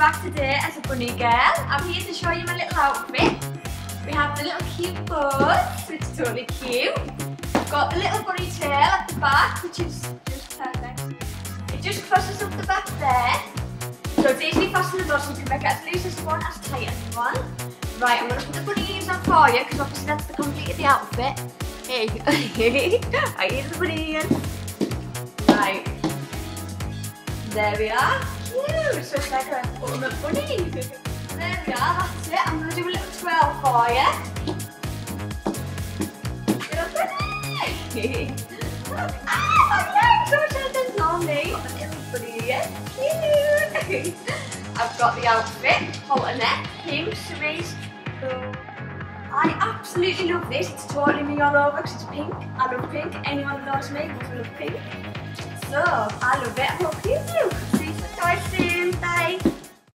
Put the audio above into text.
Back today as a bunny girl. I'm here to show you my little outfit. We have the little cute bows, which is totally cute. We've Got the little bunny tail at the back, which is just perfect. It just crosses up the back there. So it's easily fastened fastenable, so you can make it as loose as want, as tight as you want. Right, I'm going to put the bunny ears on for you, because obviously that's the complete of the outfit. Hey, I hear the bunny ears. Right. There we are. There we are. That's it. I'm to do a little twirl for you. Little bunny. Ah, better than normally. Got the little bunny here. Cute. I've got the outfit. Halter neck. Pink cerise. I absolutely love this. It's totally me all over because it's pink. I love pink. Anyone knows me will love pink. So, I love it.